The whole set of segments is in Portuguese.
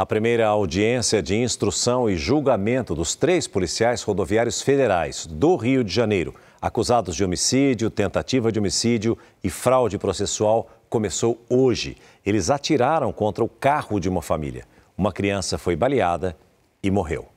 A primeira audiência de instrução e julgamento dos três policiais rodoviários federais do Rio de Janeiro, acusados de homicídio, tentativa de homicídio e fraude processual, começou hoje. Eles atiraram contra o carro de uma família. Uma criança foi baleada e morreu.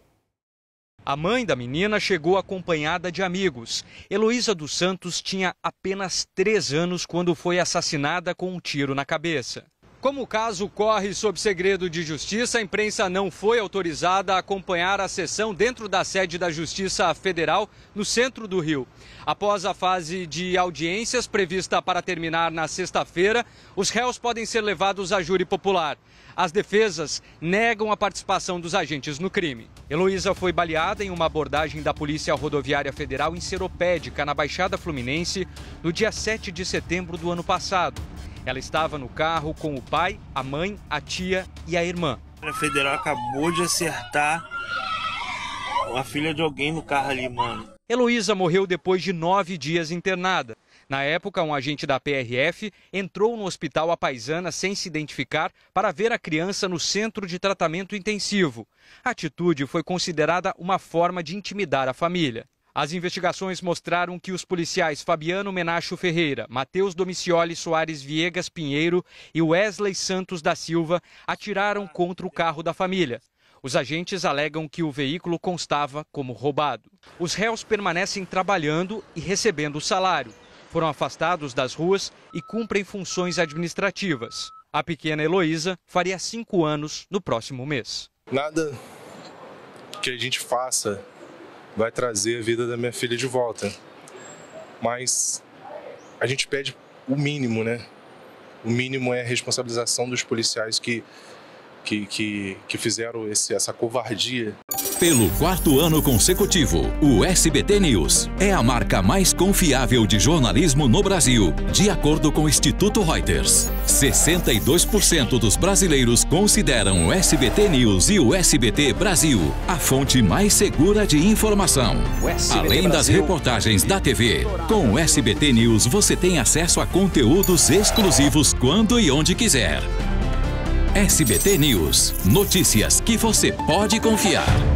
A mãe da menina chegou acompanhada de amigos. Heloísa dos Santos tinha apenas três anos quando foi assassinada com um tiro na cabeça. Como o caso corre sob segredo de justiça, a imprensa não foi autorizada a acompanhar a sessão dentro da sede da Justiça Federal, no centro do Rio. Após a fase de audiências prevista para terminar na sexta-feira, os réus podem ser levados a júri popular. As defesas negam a participação dos agentes no crime. Heloísa foi baleada em uma abordagem da Polícia Rodoviária Federal em Seropédica, na Baixada Fluminense, no dia 7 de setembro do ano passado. Ela estava no carro com o pai, a mãe, a tia e a irmã. A federal acabou de acertar a filha de alguém no carro ali, mano. Heloísa morreu depois de nove dias internada. Na época, um agente da PRF entrou no hospital Apaisana sem se identificar para ver a criança no centro de tratamento intensivo. A atitude foi considerada uma forma de intimidar a família. As investigações mostraram que os policiais Fabiano Menacho Ferreira, Matheus Domicioli Soares Viegas Pinheiro e Wesley Santos da Silva atiraram contra o carro da família. Os agentes alegam que o veículo constava como roubado. Os réus permanecem trabalhando e recebendo salário. Foram afastados das ruas e cumprem funções administrativas. A pequena Heloísa faria cinco anos no próximo mês. Nada que a gente faça vai trazer a vida da minha filha de volta. Mas a gente pede o mínimo, né? O mínimo é a responsabilização dos policiais que, que, que, que fizeram esse, essa covardia. Pelo quarto ano consecutivo, o SBT News é a marca mais confiável de jornalismo no Brasil, de acordo com o Instituto Reuters. 62% dos brasileiros consideram o SBT News e o SBT Brasil a fonte mais segura de informação. Além das reportagens da TV, com o SBT News você tem acesso a conteúdos exclusivos quando e onde quiser. SBT News. Notícias que você pode confiar.